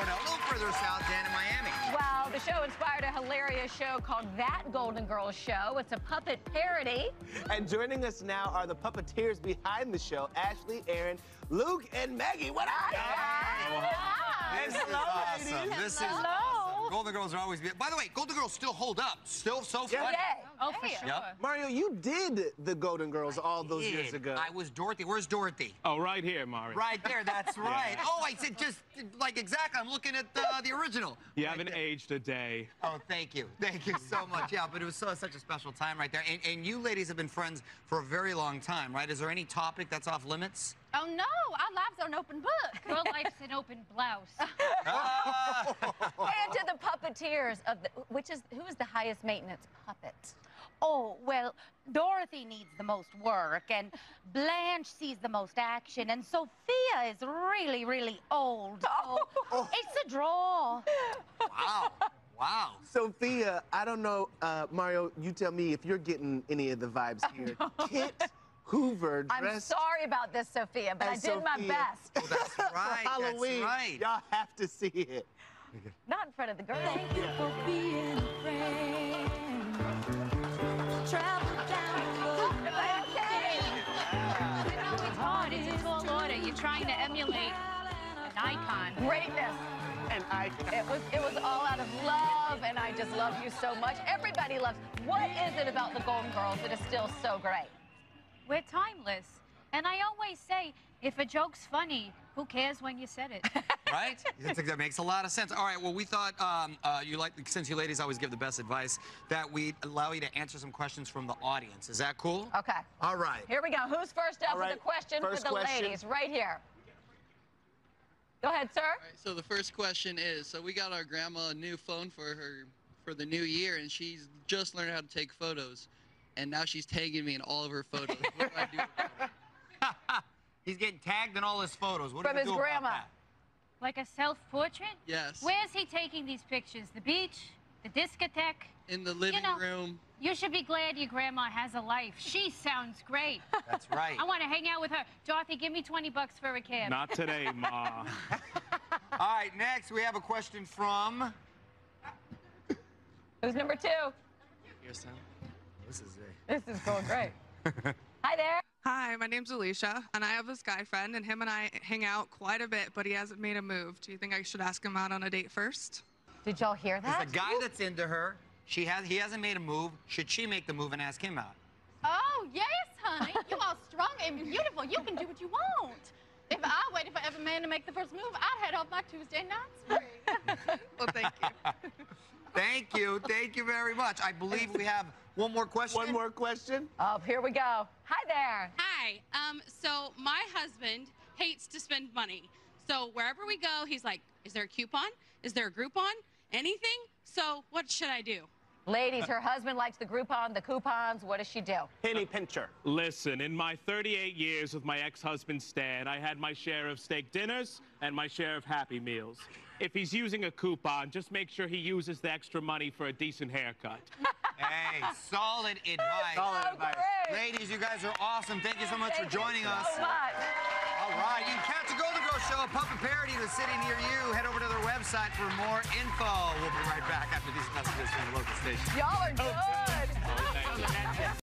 South Den in Miami. Well, the show inspired a hilarious show called That Golden Girls Show. It's a puppet parody. And joining us now are the puppeteers behind the show, Ashley, Aaron, Luke, and Maggie. What up? Hi. This is Hello, awesome. ladies. This is awesome. Golden Girls are always. Be- By the way, Golden Girls still hold up. Still so Yeah. funny. Yay. Oh, for sure. Yep. Mario, you did the Golden Girls all those Did. years ago. I was Dorothy. Where's Dorothy? Oh, right here, Mario. Right there. That's right. Oh, I said just like exactly. I'm looking at uh, the original. You Right haven't there. aged a day. Oh, thank you. Thank you so much. Yeah, but it was so, such a special time right there. And, and you ladies have been friends for a very long time, right? Is there any topic that's off limits? Oh no, our lives are an open book. Girl life's an open blouse. And to of the, which is who is the highest maintenance puppet? Oh, well, Dorothy needs the most work, and Blanche sees the most action, and Sophia is really, really old. So it's a draw. Wow. Wow. Sophia, I don't know, uh, Mario, you tell me if you're getting any of the vibes here. Kit Hoover I'm sorry about this, Sophia, but I as did my best. Well, that's right. Halloween. That's right. Y'all have to see it. Not in front of the girls. Thank you for being a friend. Travel down the road. You know, it's hard. It's a tall order. You're trying to emulate an icon. Greatness. And I It was it was all out of love, and I just love you so much. Everybody loves. What is it about the Golden Girls that is still so great? We're timeless. And I always say, if a joke's funny, who cares when you said it? right? That makes a lot of sense. All right, well, we thought um, uh, you like, since you ladies always give the best advice, that we'd allow you to answer some questions from the audience. Is that cool? Okay. All right. Here we go. Who's first up All with a question first for the question. ladies? Right here. Go ahead, sir. All right, so the first question is, so we got our grandma a new phone for her for the new year, and she's just learned how to take photos, and now she's tagging me in all of her photos. What do I do about it? He's getting tagged in all his photos. What From do we his do grandma. About like a self-portrait? Yes. Where's he taking these pictures? The beach? The discotheque? In the living know- room. You should be glad your grandma has a life. She sounds great. That's right. I want to hang out with her. Dorothy, give me 20 bucks for a cab. Not today, Ma. All right, next we have a question from. Who's number two? Here's some. This is it. This is going great. Hi there. Hi, my name's Alicia, and I have this guy friend, and him and I hang out quite a bit, but he hasn't made a move. Do you think I should ask him out on a date first? Did y'all hear that? The guy that's into her, she has, he hasn't made a move. Should she make the move and ask him out? Oh, yes, honey. You are strong and beautiful. You can do what you want. If I waited for every man to make the first move, I'd head off my Tuesday night spree. Well, thank you. Thank you. Thank you very much. I believe we have one more question. one more question. Oh, here we go. Hi there. Hi. Um, so my husband hates to spend money. So wherever we go, he's like, "Is there a coupon? Is there a Groupon? Anything?" So what should I do? Ladies, her husband likes the Groupon, the coupons. What does she do? Penny Pincher. Listen, in my 38 years with my ex-husband Stan, I had my share of steak dinners and my share of Happy Meals. If he's using a coupon, just make sure he uses the extra money for a decent haircut. Hey, solid advice. Solid Oh, advice. great. Ladies, you guys are awesome. Thank you so much Thank for joining you us. much. All right, you can catch the Golden Girls show, a puppet parody in the city near you. Head over to their website for more info. We'll be right back after these messages from the local station. Y'all are good. Oh, thank you.